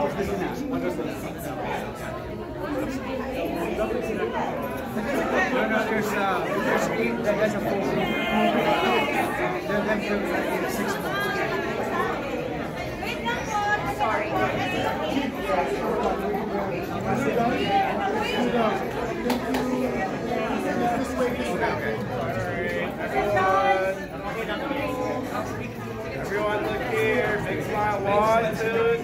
No, no, there's, uh, there's eight that has a full week. Then, then like, six. Everyone look here. Big smile. One, two, three.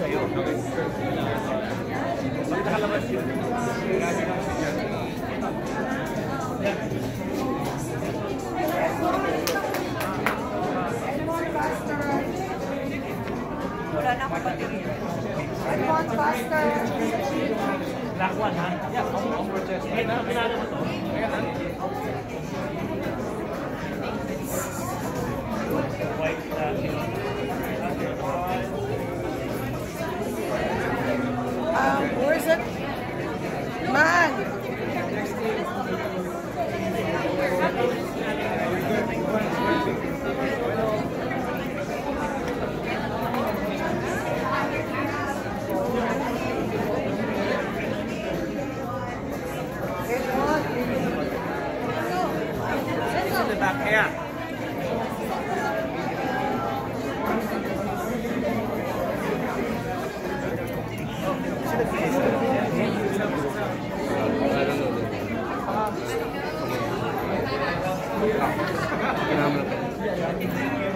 sa'yo. Bakit nakalabas yun? Grabe lang siya. Wala na akong baterya. One faster. Black one, ha? Yeah, I'm over chest. Hey, ano pinala mo to.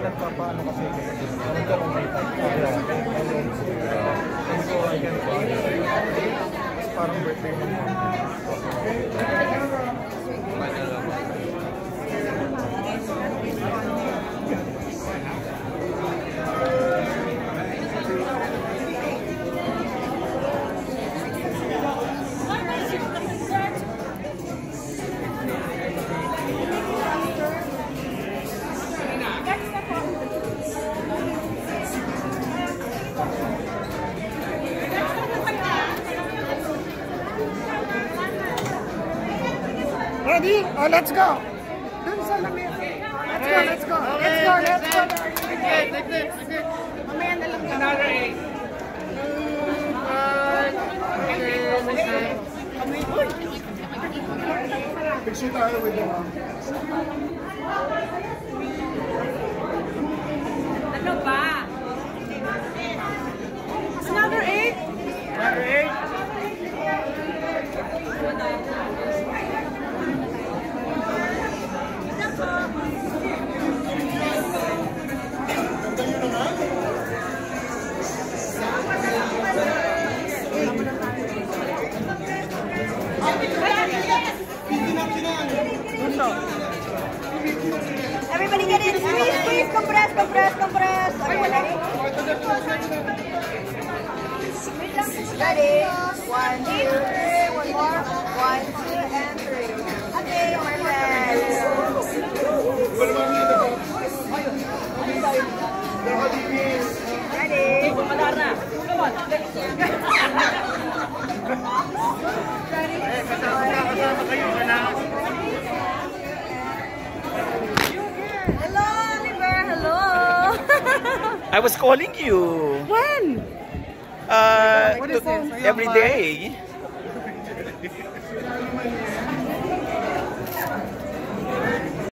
Nagpapaano kasi, nagkaroon may Parang birthday mo. Ready? Oh, let's go. Dun sa lamig. Let's go, let's go. Let's go, let's go. Lang. Another eight. Picture tayo with the mom. Everybody get in. Squeeze, squeeze. Compress, compress, compress. Okay, I was calling you. when? Uh, What is this? every day.